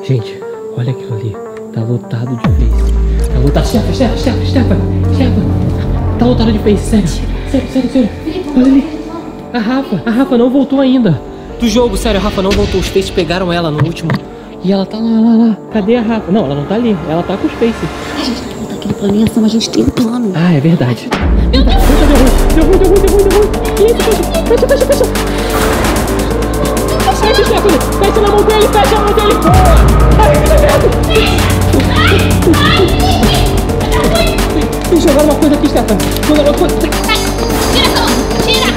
Gente, olha aquilo ali. Tá lotado de face. Tá lotado. Stefan, Stefan, Stefan, Stefan, Stefan. Tá lotado de face, sério. Sério, sério, sério. Olha ali. A Rafa, a Rafa não voltou ainda. Do jogo, sério, a Rafa não voltou. Os faces pegaram ela no último. E ela tá lá, lá, lá. Cadê a Rafa? Não, ela não tá ali. Ela tá com os faces. A gente tem que montar aquele senão a gente tem um plano. Ah, é verdade. Meu Deus! Deu ruim, deu ruim, deu ruim, deu ruim, deu ruim. Fecha, fecha, fecha, Fecha, Stephanie. Fecha na mão dele, fecha na mão dele. Ai, que medo. Tem que jogar uma coisa aqui, Stephanie. Jogar uma coisa. Tira essa mão! Tira!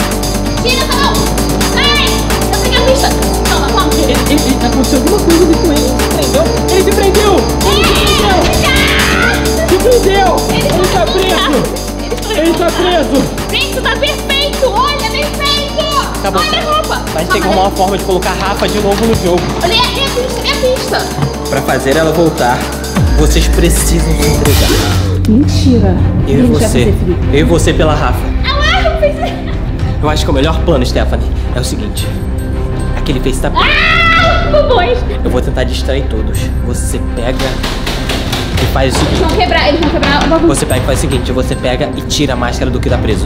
Tira essa mão! Ai! Eu peguei a pista! Toma, toma! Ele, ele, ele, aconteceu alguma coisa ali com ele. Ele se prendeu. Ele se prendeu. Ele se prendeu. Se prendeu. Ele tá preso. Ele tá preso. Gente, tá perfeito! Olha, bem feito! Tá bom. Olha a roupa! Mas a gente tem que arrumar uma forma de colocar a Rafa de novo no jogo. Olha, e a pista, e a pista? Pra fazer ela voltar, vocês precisam se entregar. Mentira! Eu e você. Eu e você pela Rafa. Ah eu fiz... Eu acho que é o melhor plano, Stephanie, é o seguinte. Aquele face tá preso. Ah! Bobões! Eu vou tentar distrair todos. Você pega e faz o Eles seguinte. vão quebrar, eles vão quebrar o bagulho. Você pega e faz o seguinte, você pega e tira a máscara do que tá preso.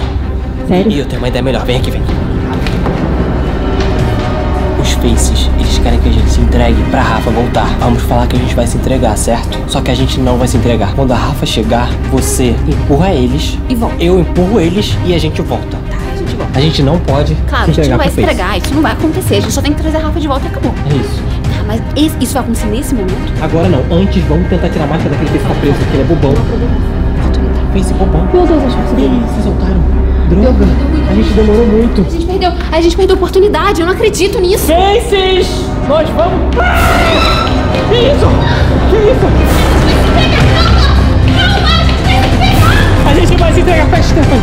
Sério? E eu tenho uma ideia melhor, vem aqui, vem. Os eles querem que a gente se entregue pra Rafa voltar. Vamos falar que a gente vai se entregar, certo? Só que a gente não vai se entregar. Quando a Rafa chegar, você empurra eles. E volta. Eu empurro eles e a gente volta. Tá, a gente volta. A gente não pode Claro, a gente não vai se entregar, isso não vai acontecer. A gente só tem que trazer a Rafa de volta e acabou. É isso. Tá, mas esse- isso vai acontecer nesse momento? Agora não, antes vamos tentar tirar a máscara daquele que tá preso, que ele é bobão. Face bobão. Meu Deus, acho que você se soltaram. Droga, a gente demorou muito. A gente perdeu, a gente perdeu a oportunidade, eu não acredito nisso. Faces! Nós vamos. Ah! Que isso? Que isso? A gente vai se entregar pra Stephanie.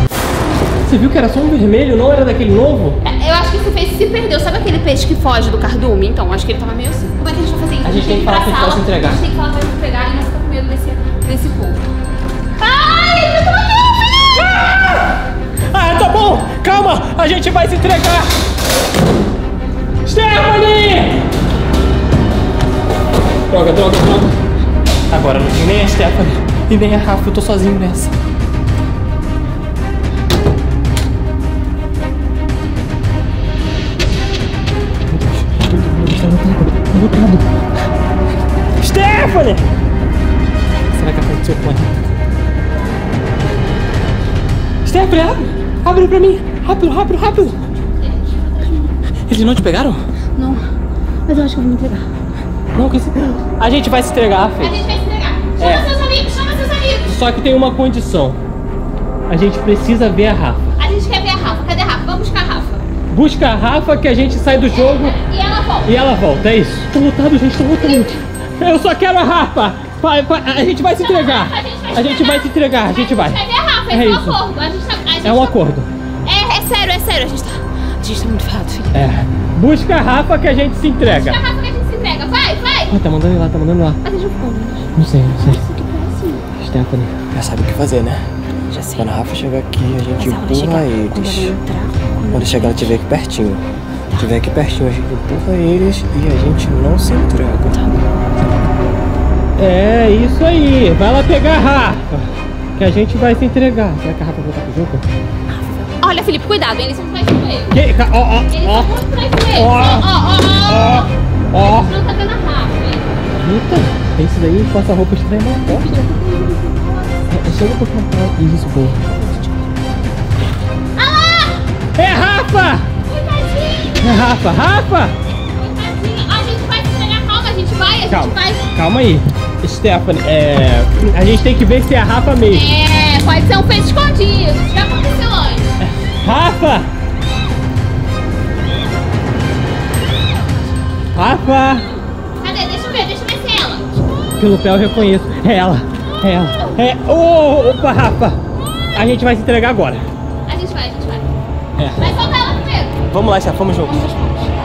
Você viu que era só um vermelho, não era daquele novo? É, Eu acho que esse peixe se perdeu. Sabe aquele peixe que foge do cardume? Então, acho que ele tava meio assim. Como é que a gente vai fazer isso? A gente tem que falar pra que sala, se entregar. A gente tem que falar pra se entregar e não ficar com medo desse, desse povo. Calma! A gente vai se entregar! Stephanie! Droga, droga, droga. Agora não tem nem a Stephanie e nem a Rafa, eu tô sozinho nessa. Lotado. Stephanie! Será que aconteceu com ela? Stephanie, abre! Abre pra mim! Rápido, rápido, rápido! Eles não te pegaram? Não, mas eu acho que eu vou me entregar. Não, que se... A gente vai se entregar, A Fê. gente vai se entregar. Chama É. seus amigos, chama seus amigos. Só que tem uma condição. A gente precisa ver a Rafa. A gente quer ver a Rafa. Cadê a Rafa? Vamos buscar a Rafa. Busca a Rafa que a gente sai do jogo E ela volta. e ela volta, é isso. Tô lotado, gente, tô lotado. Eu só quero a Rafa. Vai, vai, A gente vai se entregar. A gente vai se entregar, a gente vai. Quer ver a Rafa? É Esse é um isso. acordo. A gente tá, a gente É um tá- acordo. Sério. A gente tá, a gente tá muito ferrado, filho. É. Busca a Rafa que a gente se entrega. Busca a Rafa que a gente se entrega. Vai, vai. Ah, tá mandando ir lá, tá mandando ir lá. Mas a gente não Não sei, não sei. Isso que parece. Stephanie. Já sabe o que fazer, né? Já sei. Quando a Rafa chegar aqui, a gente empurra quando eles. entrar, quando Quando chegar, ela estiver aqui pertinho. Estiver aqui pertinho, a gente empurra eles e a gente não se entrega. É, isso aí. Vai lá pegar a Rafa. Que a gente vai se entregar. Será que a Rafa vai voltar pro jogo? Olha, Felipe, cuidado, eles são traiçoeiros. Que? Ca- Ó, ó, Eles ó. são traiçoeiros. Ó. Ó, ó, ó, ó. Ó. Não tá dando a Rafa, hein? Eita, esse daí com essa roupa estranha mais forte. É, Chega um pouquinho mais perto. Isso, pô. É Rafa! Coitadinho, É Rafa! Rafa! coitadinho. A gente vai entregar, calma, a gente vai, a gente Calma, vai. calma aí. Stephanie, é. A gente tem que ver se é a Rafa mesmo. É, pode ser um feito escondido. Isso já aconteceu antes. Rafa! Rafa! Cadê? Deixa eu ver, deixa eu ver se é ela. Pelo pé eu reconheço. É ela. É ela. É. Ô, opa, Rafa! A gente vai se entregar agora. A gente vai, a gente vai. É. Vai soltar ela primeiro. Vamos lá, Stephanie, vamos juntos.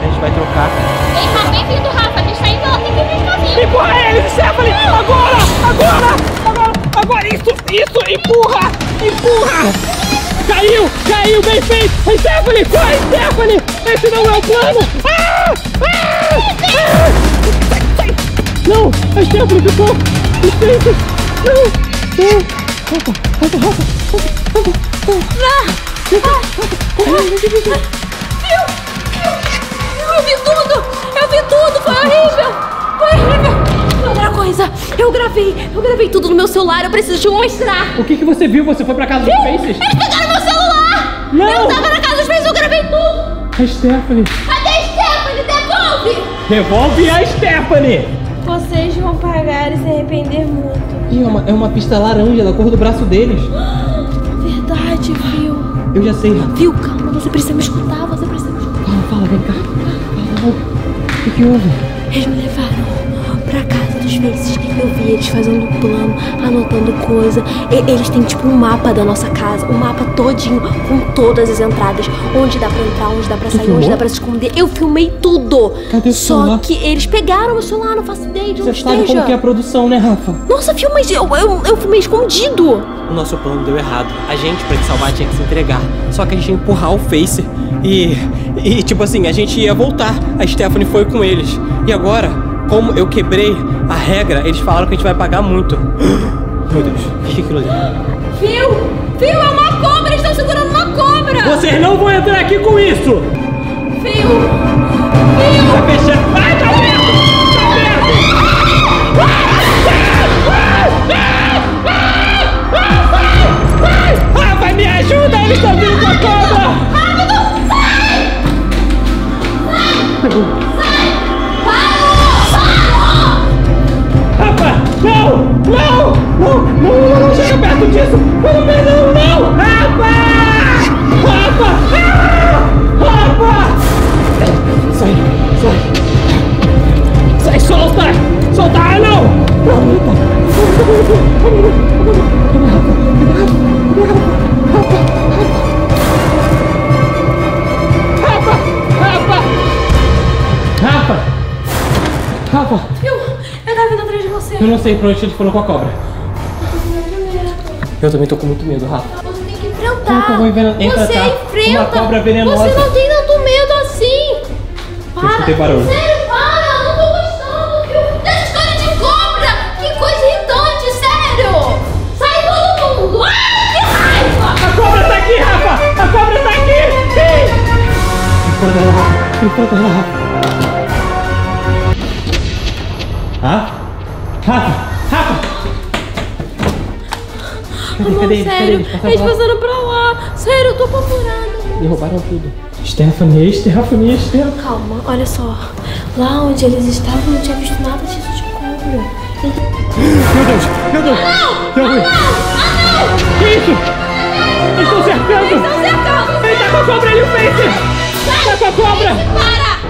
A gente vai trocar. Vem, Rafa, vem, filho do Rafa. A gente tá indo, tem que vir sozinho. Empurra ele, Stephanie! Agora! Agora! Agora! Agora! Isso! Isso! Empurra! Empurra! Caiu! Caiu! Bem feito! Stephanie! Vai, Stephanie! Esse não é o plano! Ah! Ah! Ah! Não! A Stephanie ficou! Peixes! Não! Não! Tudo! Eu vi tudo! Celular, eu preciso te mostrar! O que, que você viu? Você foi pra casa dos Faces? Eles pegaram meu celular! Não! Eu tava na casa dos Faces, eu gravei tudo! A Stephanie! Cadê a Stephanie? Devolve! Devolve a Stephanie! Vocês vão pagar e se arrepender muito. Ih, é uma, é uma pista laranja da cor do braço deles. Verdade, viu? Eu já sei. Viu? Calma, você precisa me escutar, você precisa me escutar. Fala, fala, vem cá. Fala logo. O que, que houve? Eles me levaram pra casa dos Faces. Eu vi eles fazendo plano, anotando coisa. E- eles têm tipo um mapa da nossa casa, um mapa todinho com todas as entradas, onde dá pra entrar, onde dá pra sair, onde dá pra se esconder. Eu filmei tudo. Cadê o Só celular? que eles pegaram meu celular, não faço ideia de onde Você sabe esteja. como que é a produção, né, Rafa? Nossa, filmei, eu, eu, eu filmei escondido. O nosso plano deu errado. A gente, pra te salvar, tinha que se entregar. Só que a gente ia empurrar o Face. E. E, tipo assim, a gente ia voltar. A Stephanie foi com eles. E agora, como eu quebrei a regra, eles falaram que a gente vai pagar muito. Meu Deus, o que é aquilo ali? Viu? Viu? É uma cobra! Eles estão segurando uma cobra! Vocês não vão entrar aqui com isso! Viu? Tá fechando. Ai, tá aberto! Tá aberto! Rafa, me ajuda! Eles estão vindo perto disso! Não, não, não! Rafa! Rafa! Rafa! Sai, sai! Sai, solta! Solta! Ah, não! Não, Rafa! Rafa! Rafa! Rafa! Eu, eu tava vindo atrás de você. Eu não sei pra onde eles foram com a cobra. Eu também tô com muito medo, Rafa. Você tem que Como que eu enfrentar! vou enven- Você enfrentar enfrenta! uma cobra venenosa? Você não tem tanto medo assim! Eu escutei barulho. Sério, para! Eu não tô gostando viu? dessa história de cobra! Que coisa irritante, sério! Sai todo mundo! Ai, que raiva! A cobra tá aqui, Rafa! A cobra tá aqui! Sim! Fora dela, Rafa! Fora dela, Rafa! Rafa? Rafa! Rafa! Amor, cadê eles? Sério, eles? Passaram eles pra lá. passaram pra lá. Sério, eu tô apavorada. E roubaram tudo. Stephanie, Stephanie, Stephanie. Calma, olha só. Lá onde eles estavam, eu não tinha visto nada disso de cobra. Meu Deus! Meu Deus! Meu Deus! Que isso? Eles estão cercando! Estão cercando! Ele tá com a cobra ali, o Face! Tá com a cobra! Para!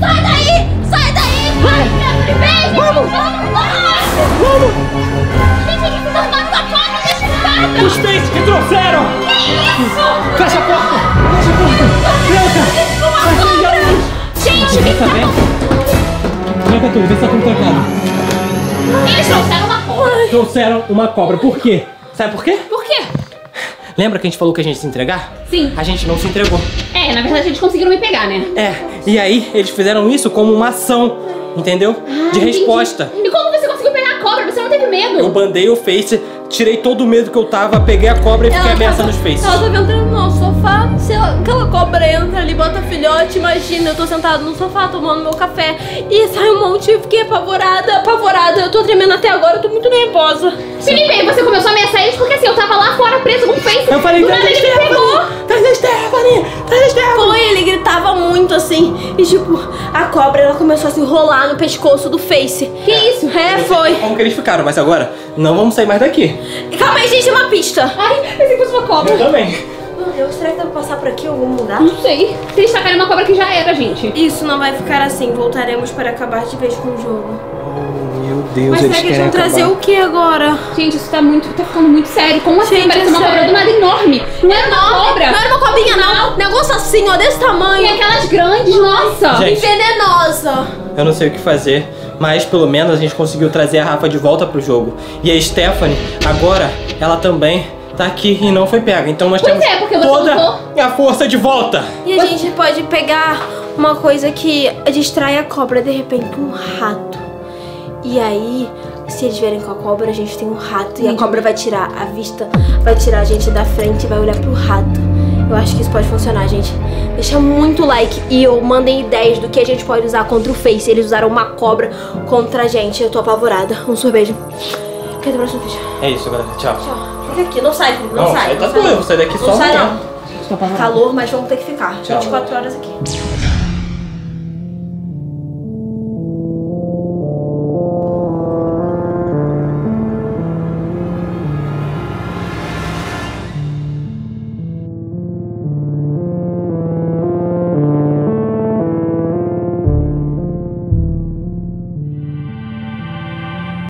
Sai daí! Sai daí! Vai! Vem! Vamos! Vamos! Gente, eles estão dando a cobra! Deixa eu ficar! Os Face que trouxeram! Que isso? Fecha a porta! Fecha a porta! Tranca! A luz! Gente, Tá bem? Tranca tudo, vê se tá tudo trancado. Eles trouxeram uma cobra! Trouxeram uma cobra, por quê? Sabe por quê? Por quê? Lembra que a gente falou que a gente ia se entregar? Sim. A gente não se entregou. É, na verdade eles conseguiram me pegar, né? É, e aí eles fizeram isso como uma ação, entendeu? De Ah, entendi. resposta. E como você conseguiu pegar a cobra? Você não teve medo? Eu bandei o Face tirei todo o medo que eu tava, peguei a cobra e fiquei ameaçando os faces. Ela tava entrando no nosso sofá. Se ela- aquela cobra entra ali, bota filhote, imagina, eu tô sentada no sofá tomando meu café. E sai um monte, eu fiquei apavorada, apavorada. Eu tô tremendo até agora, eu tô muito nervosa. Felipe, você começou a ameaçar eles porque assim, eu tava lá fora preso com o Face. Eu falei, do nada a ele me pegou. Traz a Stephanie! Traz a Stephanie! Foi, ele gritava muito assim. E tipo, a cobra ela começou a se enrolar no pescoço do Face. Que isso? É, foi. Como que eles ficaram, mas agora não vamos sair mais daqui. Calma aí, gente, é uma pista. Ai, pensei que fosse uma cobra. Eu também. Meu Deus, será que dá pra passar por aqui em algum lugar? Não sei. Se eles tacarem uma cobra que já era, gente. Isso não vai ficar assim. Voltaremos para acabar de vez com o jogo. Deus, Mas eles será que eles vão trazer acabar. o que agora? Gente, isso tá muito. tá ficando muito sério. Como assim? Gente, Parece é uma cobra sério. do nada enorme. Não é uma cobra. Não era uma cobrinha, não. Negócio assim, ó, desse E tamanho. aquelas grandes, nossa. Gente. E venenosa. Eu não sei o que fazer, mas pelo menos a gente conseguiu trazer a Rafa de volta pro jogo. E a Stephanie, agora, ela também tá aqui e não foi pega. Então nós Pois temos é, porque você toda usou. a força de volta. E a gente pode pegar uma coisa que distrai a cobra, de repente, um rato. E aí, se eles vierem com a cobra, a gente tem um rato. E a cobra vai tirar a vista, vai tirar a gente da frente e vai olhar pro rato. Eu acho que isso pode funcionar, gente. Deixa muito like e eu mandem ideias do que a gente pode usar contra o Face. Eles usaram uma cobra contra a gente. Eu tô apavorada. Um sorvete. Até o próximo vídeo. É isso, galera. Tchau. Tchau. Fica aqui, não sai, Felipe, não, Não, sai. sai tá não doido, eu vou sair daqui Não só sai não. Calor, mas vamos ter que ficar. Tchau. 24 horas aqui.